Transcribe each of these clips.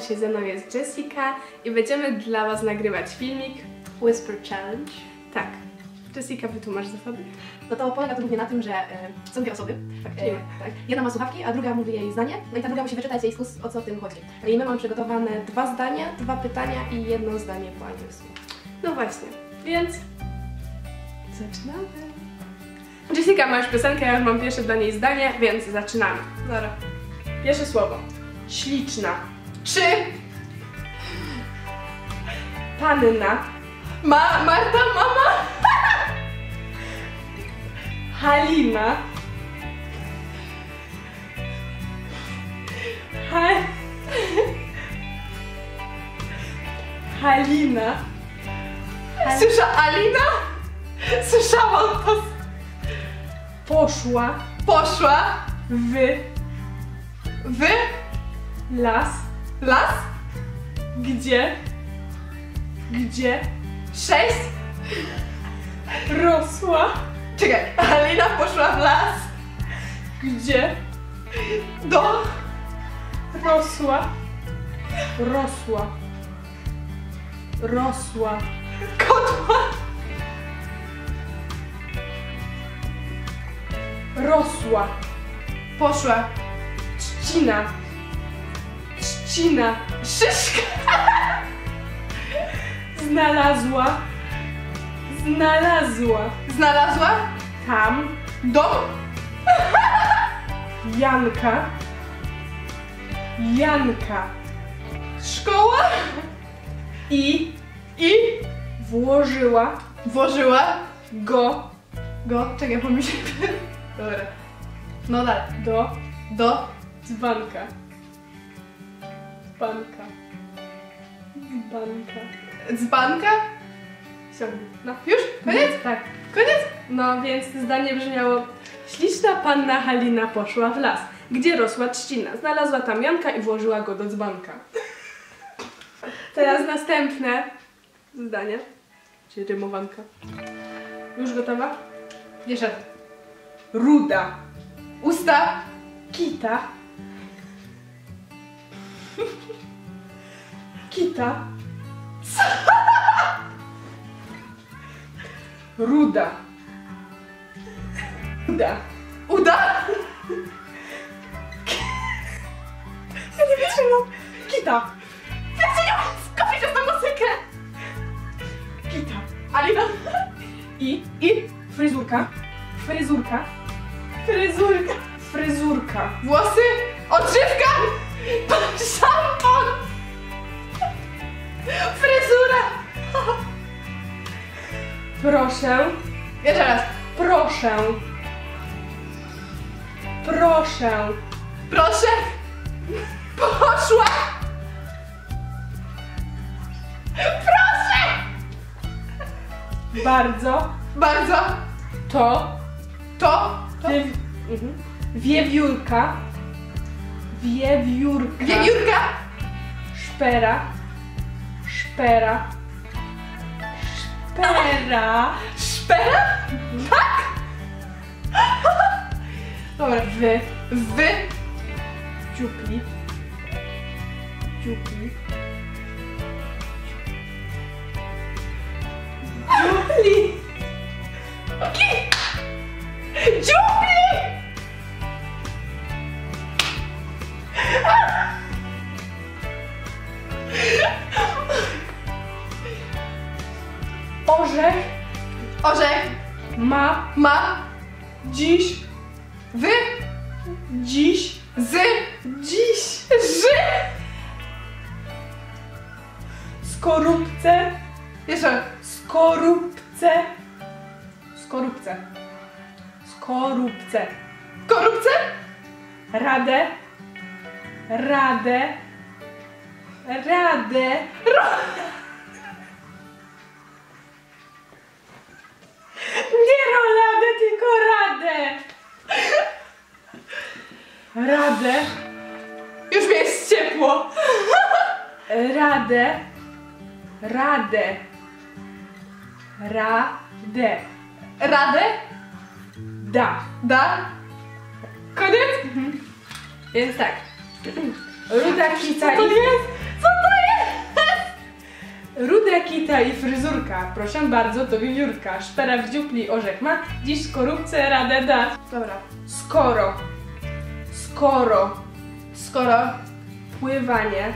dzisiaj ze mną jest Jessica i będziemy dla Was nagrywać filmik. Whisper Challenge. Tak. Jessica, wytłumacz zasady. No to polega to głównie na tym, że e, są dwie osoby. Tak, Czyli? tak. Jedna ma słuchawki, a druga mówi jej zdanie. No i ta druga musi wyczytać jej skus, o co w tym chodzi. I my mamy przygotowane dwa zdania, dwa pytania i jedno zdanie po angielsku. No właśnie, więc zaczynamy. Jessica ma już piosenkę, ja już mam pierwsze dla niej zdanie, więc zaczynamy. Dobra. Pierwsze słowo. Śliczna. Czy Panna. ma Marta mama? Halina. Ha... Halina. Słysza Alina? Słyszałam to. Poszła Poszła w w las, las. gdzie, gdzie Sześć. rosła, Czekaj. Alina poszła w las. gdzie Do. rosła, rosła, rosła, Kotła. rosła, Poszła. trzcina, trzcina, Szyszka. znalazła, znalazła, Znalazła. tam Dom. Janka, Janka Szkoła. i I włożyła włożyła go go. Czekaj, pomyśl. Dobra. No dalej. do Do. dzbanka. Dzbanka. Dzbanka. Dzbanka. Ciągnij. No. Już? Koniec? Tak. Koniec? No więc zdanie brzmiało Śliczna panna Halina poszła w las, gdzie rosła trzcina. Znalazła tam Janka i włożyła go do dzbanka. Teraz następne zdanie. Czyli rymowanka. Już gotowa? Jeszcze. Ruda. Usta. Kita. Kita. Ruda. Ruda. Uda. Ja nie wytrzymam. Kita. Ja się nie skopić na muzykę. Kita. Alina. I, i fryzurka. Fryzurka. Fryzurka. Fryzurka. Włosy. Odżywka. Szampon. Fryzura. Proszę. Jeszcze raz. Proszę. Proszę. Proszę. Poszła. Proszę. Bardzo. Bardzo. To. To. Wie, mhm. Wiewiórka. Wiewiórka. Wiewiórka. Szpera. Szpera. Szpera. Szpera. Tak. Dobra. W. Wy. Dziupli. Dziupli. Dziupli. Dziupli. Dziś, Wy. dziś, Z. dziś Ży. skorupce, Jeszcze. skorupce, skorupce, skorupce, Korupce. radę, radę, radę, nie roladę, tylko radę, radę, Już mi jest ciepło. radę, radę, radę, Radę. da. Da. Koniec? Więc tak. Ruda kita Co to jest? Co to jest? Ruda kita i fryzurka. Proszę bardzo, to wiewiórka. Szpera w dziupli orzech ma. Dziś skorupce radę da. Dobra. Skoro. Skoro. Skoro Pływanie.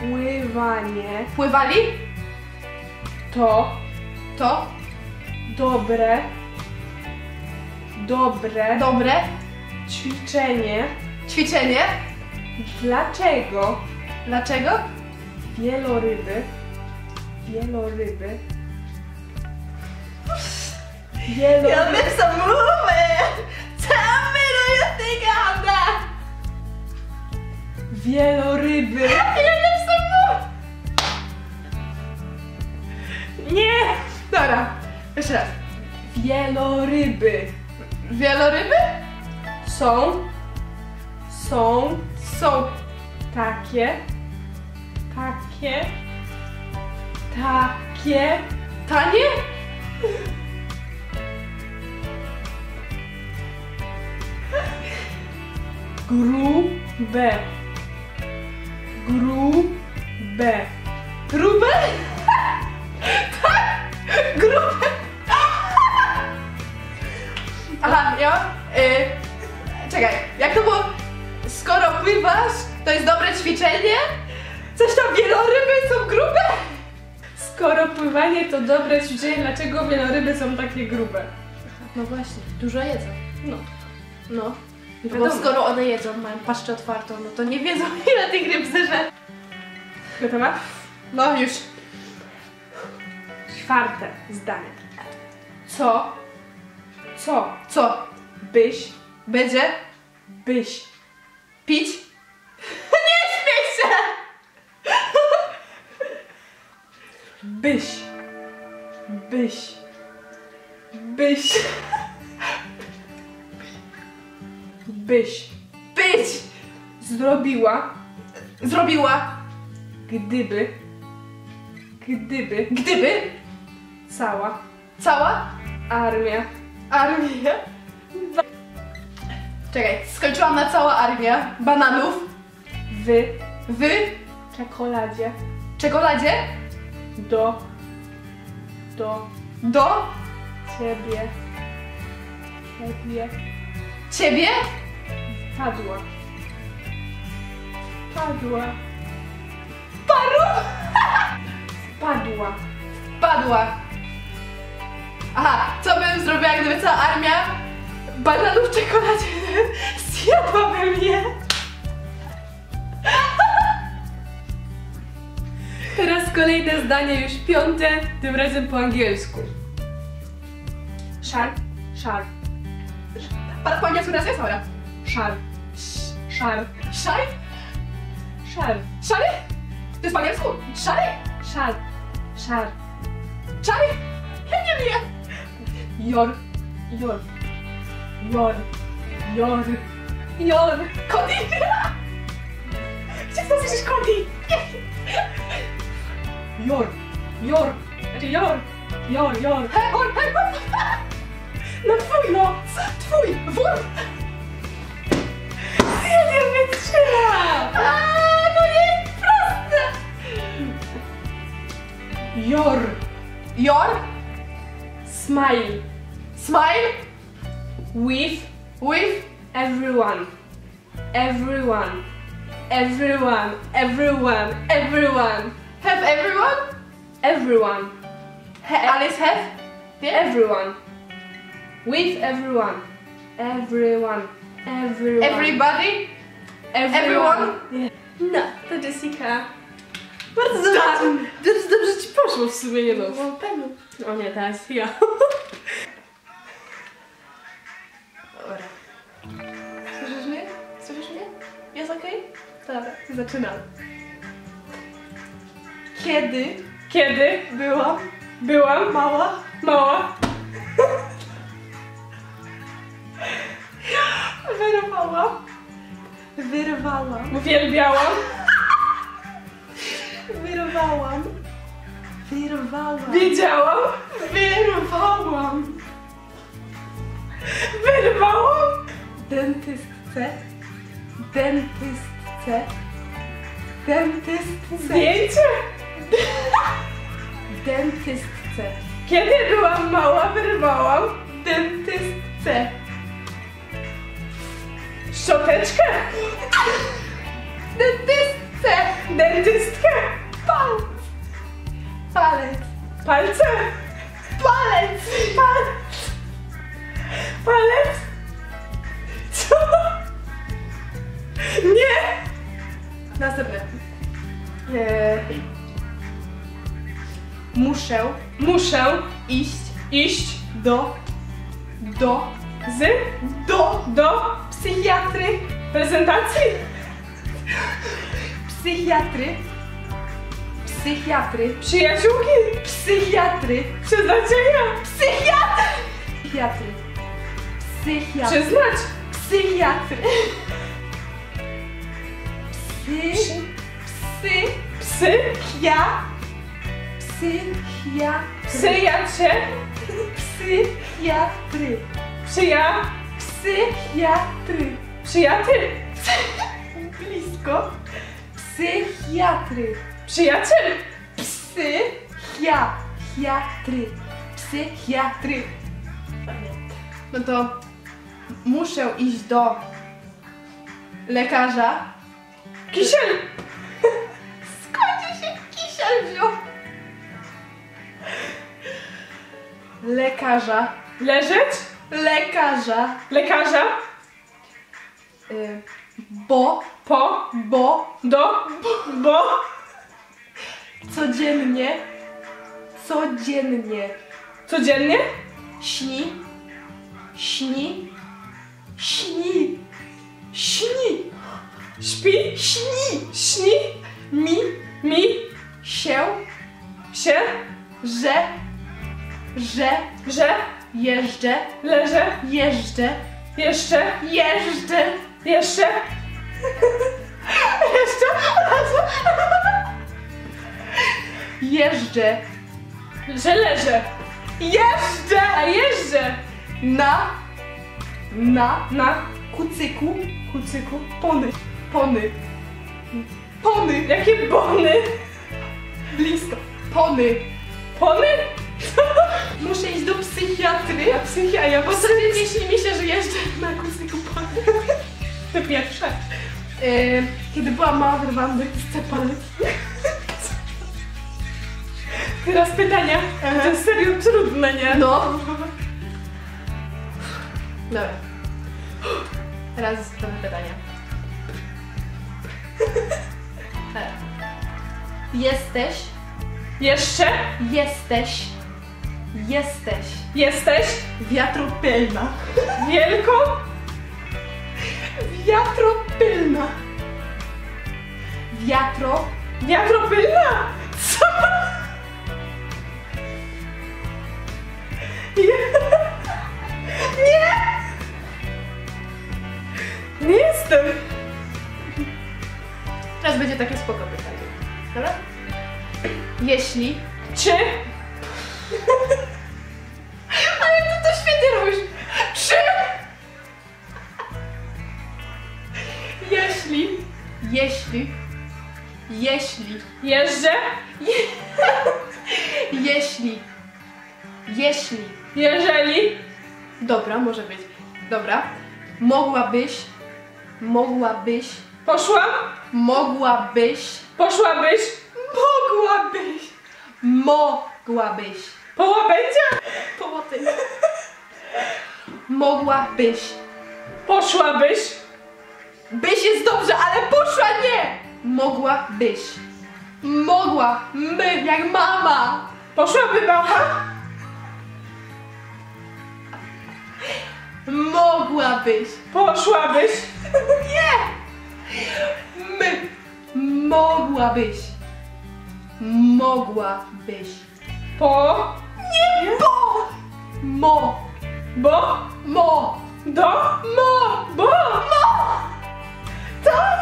Pływanie. pływali, To to dobre. Dobre. dobre Ćwiczenie. ćwiczenie. Dlaczego Dlaczego? Wieloryby, wieloryby, wieloryby, some moving. Tell me, do you think I'm that? wieloryby, Ja wiem some Nie! Dobra, jeszcze raz. wieloryby Wieloryby? są, są Są takie, takie, takie, tanie? grube, grube, Grube? tak! Ja? Y, czekaj, jak to było? Skoro pływasz, to jest dobre ćwiczenie? Coś tam wieloryby są grube? Skoro pływanie to dobre ćwiczenie, dlaczego wieloryby są takie grube? No właśnie, dużo jedzą. No, No. Bo Wiadomo. skoro one jedzą, mają paszczę otwartą, no to nie wiedzą ile tych ryb zeże. gotowa? No już. Czwarte zdanie. Co, co Co? byś, Będzie? byś Pić? nie śmiej się! Byś, byś, byś, byś. Być! zrobiła, Zrobiła, gdyby, gdyby gdyby cała cała armia. Armia... Czekaj, skończyłam na cała armia bananów w w czekoladzie. Czekoladzie do, do do ciebie, ciebie. Ciebie? Padła, padła, paru padła, padła. Aha, co bym zrobiła, gdyby cała armia bananów w czekoladzie zjadłaby mnie? Teraz kolejne zdanie, już piąte, tym razem po angielsku. Szar, szar, Po angielsku teraz jest dobra. szar, szar, Szary? szar, Szary? To jest po angielsku? Szary? szar, szar, Szary? Ja nie wiem. jor, jor, jor, jor, jor, Cody? Gdzie to słyszysz Cody? jor, jor, znaczy jor, jor, jor. Hej, on, hej, on. No twój, no. Twój, wór. Ja nie wytrzymam. A, to nie jest proste. Jor, Your smile, smile? With? With? Everyone, everyone, everyone, everyone, everyone, have everyone. everyone, Ha Alice have. Nie? everyone, with everyone, everyone, everyone, Everybody. everyone. Yeah. No, to Jessica. Bardzo dobrze. Bardzo dobrze ci poszło w sumie, nie no. No, pewnie. O nie, teraz ja. Dobra. Słyszysz mnie? Słyszysz mnie? Jest okej? Dobra, to zaczynam. Kiedy? Kiedy? Byłam byłam. Mała, mała, wyrwałam, wyrwałam, uwielbiałam, wyrwałam, wyrwałam, wiedziałam, wyrwałam. Wyrwałam, dentystce, dentystce. Dentystce. Zdjęcie. Dentystce. Kiedy byłam mała, wyrwałam Dentystce. szczoteczkę. Dentystce. Dentystkę. Palec. Palec. Palce. Palec. Palec. Palec. Co? Nie. Następne. E, muszę Muszę iść iść do do z do do psychiatry. prezentacji. Psychiatry. Psychiatry. Przyjaciółki. Psychiatry. Przeznaczenia. Psychiatry. Psychiatry. Psychiatry. Przyznać. Psychiatry. Psy. Psy. Psy. Ja. Psychiatry. Się. Psychiatry. Przyja. Psychiatry. Przyjaciel. Blisko. Psychiatry. Przyjaciel. Psychiatry. Psychiatry. No to muszę iść do lekarza. Kisiel. Skąd się kisiel wziął? Lekarza. Leżeć. Lekarza. Lekarza. Y, bo, Po. bo, Do. Bo. codziennie, codziennie Codziennie. śni, śni, śni, śni, Śpi. śni, Śni. mi Mi. się, Się. że, że Że. jeżdżę, Leżę. jeżdżę, Jeszcze. jeżdżę, Jeszcze. jeszcze raz, jeżdżę, Że leżę. jeżdżę A jeżdżę. na, na Na kucyku, kucyku. pony, pony, pony, Jakie bony. blisko, pony. Pony? Muszę iść do psychiatry, Ja psychia, ja bo sobie jeśli mi się, że jeżdżę na kucyku pony. Ty pierwsze. Yy, kiedy byłam mała, wyrwałam dentystce palec. Teraz pytania. To jest serio trudne, nie? No. Dobra. Teraz zadamy pytania. E. Jesteś, Jeszcze. jesteś, jesteś Jesteś. wiatropylna. Wielką. Wiatropylna. Wiatro, Wiatropylna. Co? Nie. Nie jestem. teraz będzie takie spoko pytanie. Dobra? Jeśli Czy jeżdżę? jeśli, jeśli, Jeżeli? Dobra, może być, dobra, mogłabyś, mogłabyś, poszłam, mogłabyś, poszłabyś? Mogłabyś, mogłabyś, po łabędziach, połoty, mogłabyś, poszłabyś, Byś jest dobrze, ale poszła nie! Mogłabyś. Mogła. My, jak mama. poszłaby baba, Mogłabyś. poszłabyś, Nie! My. Mogłabyś. Mogłabyś. po, Nie, bo. Mo. bo, Mo. do, Mo. bo, Mo. Co?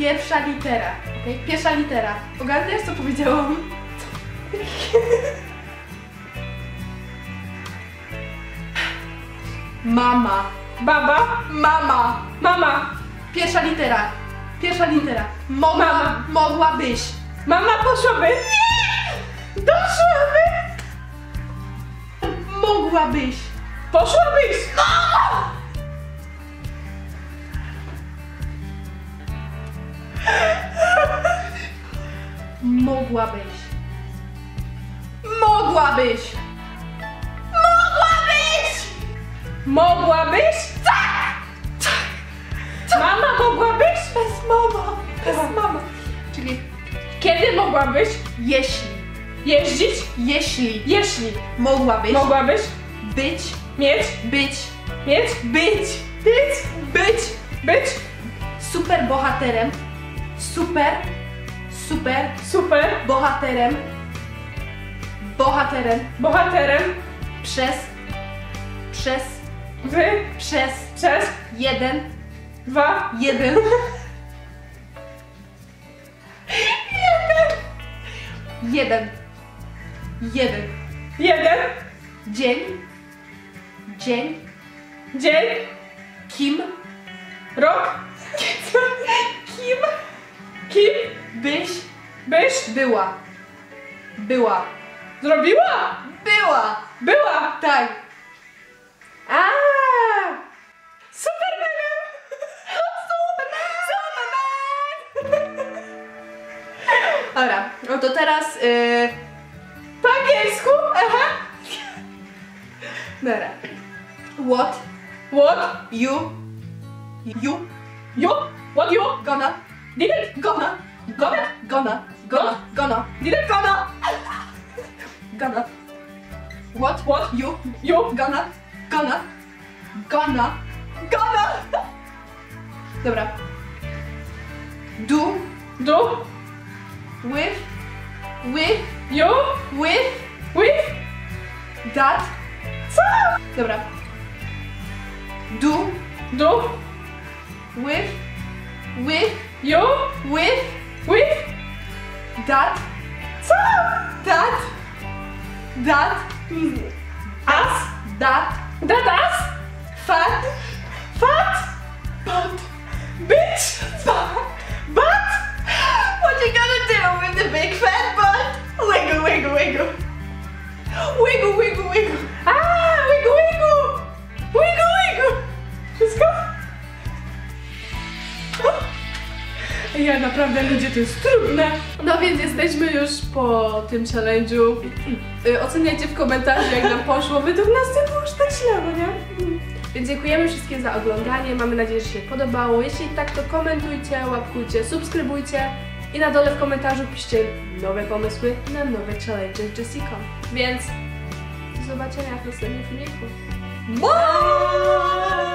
Pierwsza litera. okej? Pierwsza litera. Ogarniasz, co powiedziałam? Mama. baba, Mama. mama, Pierwsza litera. Pierwsza litera. Mogła, Mama. mogłabyś. Mama poszłaby. Nie! Doszłaby. Mogłabyś. Poszłabyś. Mogłabyś. Mogłabyś. Mogłabyś! Mogłabyś? Tak! Mama mogłabyś? Bez mama. Bez mama. Czyli Kiedy mogłabyś jeśli, jeździć? jeśli Jeśli mogłabyś mogłabyś być, mieć, być, mieć, być, być, być być super bohaterem, super, super super. bohaterem, bohaterem bohaterem. przez, przez, w, przez przez, jeden, dwa, jeden, jeden, jeden, jeden, dzień, dzień, dzień, kim, rok, kim kim byś byś była, była, zrobiła? była, Była! tak. A! Supermanem! Superman! Dobra, no to teraz yy, Po angielsku? Aha! dobra. What What? you you You? What you? gonna Didn't gonna gonna gonna gonna gonna Didn't gonna gonna what What? you You? gonna gonna gonna gonna Dobra. Do Do? with with You? with With? that Co? Dobra. Do Do? with with You? with With? that that that Us? that That us? fat Fat? but Bitch? But? what you gonna do with the big fat butt? Wiggle wiggle wiggle. Wiggle wiggle wiggle. Naprawdę ludzie to jest trudne. No więc jesteśmy już po tym challenge'u. Y, Oceniajcie w komentarzu jak nam poszło. Według nas nie było tak no nie? Więc dziękujemy wszystkim za oglądanie. Mamy nadzieję, że się podobało. Jeśli tak, to komentujcie, łapkujcie, subskrybujcie. I na dole w komentarzu piszcie nowe pomysły na nowe challenge z Jessica. Więc do zobaczenia w następnym filmiku. Bye.